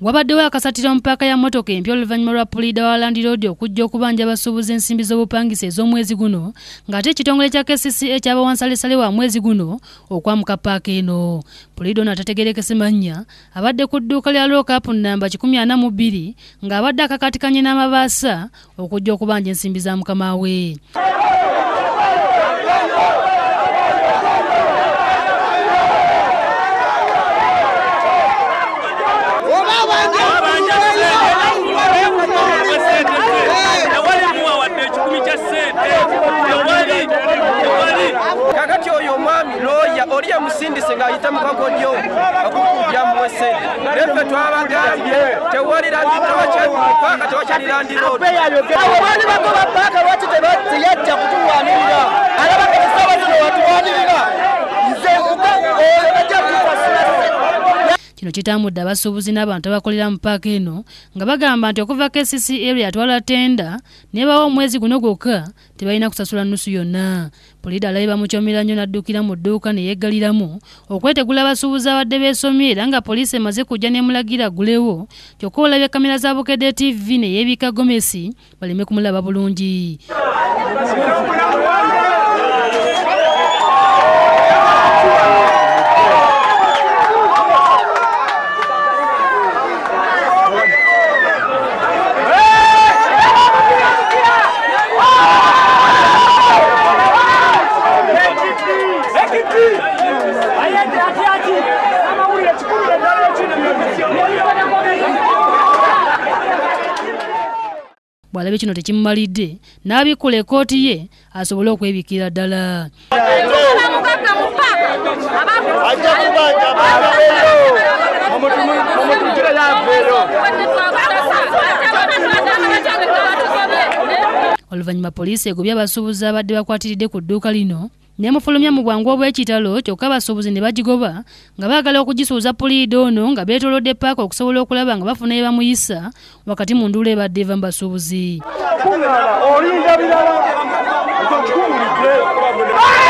wabaddewo akasatira mu paaka ya mmotoka empya oluvannyuma lwa puliida wa landi road okujja okubanja abasuubuzi ensimbi z'obupangisa ez'omwezi guno ng'ate ekitongole kya kcca kyaba wansalesale wa mwezi guno okwamuka paaka eno. Puliida ono atategerekese mannya abadde ku dduuka lya lookapu namba 42 ng'abadde akakatikanye n'amabaasa okujja okubanja ensimbi za mukama we yamusindise ng'ayita mukagodyo okukubya muwe sente neffe twabagambye tewalirandipaaka tewakyalirandiroobani bagoba paaka lwaki teyajja kutuwanirira? Alabaka kino kitambudde abasuubuzi n'abantu abakolera mu paaka eno nga bagamba nti okuva kcca lwe yatwala tenda nebawo omwezi guno gwokka tebalina kusasula nnusu yonna. Puliida alabe bamukyomera nnyo n'addukira mu dduuka ne yeeggaliramu okwetegula abasuubuzi abadde beesomye era nga poliisi emaze kujja n'emulagira agulewo kyokka olabye kamera za bukedde tv ne yeebika gomesi baleme kumulaba bulungi bw'alaba kino tekimumalidde n'abikkula ekooti ye asobole okwebikira ddala. Oluvannyuma poliisi egobye abasuubuzi abadde bakwatiridde ku dduuka lino nemufulumya mu bwangu obw'ekitalo kyokka abasuubuzi ne bagigoba nga baagala okugisuuza puliida ono nga beetolodde paaka okusobola okulaba nga bafuna bye bamuyisa wakati mu nduula ebadde eva mu basuubuzi. Olinda birala ekyo kikuwulidde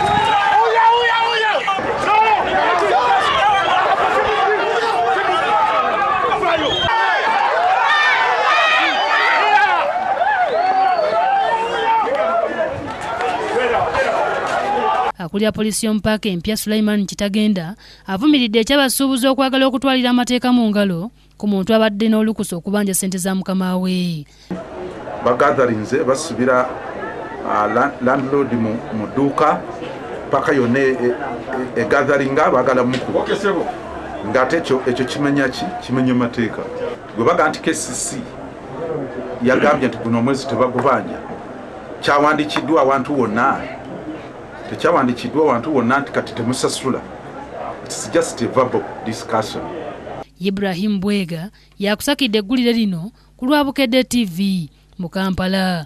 akulira poliisi y'omupaaka empya sulaiman kitagenda avumiridde ekyabasuubuzi okwagala okutwalira amateeka mu ngalo ku muntu abadde n'olukusa okubanja sente za mukama we. Bagatharinze basubira landlord mu dduuka paka yonna egatharinga bagala mukuba ngaate ekyo kimenya ki? Kimenya mateeka gwe baga nti kcc yagambye nti guno omwezi tebagubanja kyawandikiddwa awantu wonna tekyawandikiddwa awantu wonna nti kati temusasula. Its just a verbal discussion. Ibrahimu bwega yakusakidde eggulire lino ku lwa bukedde tv mu kampala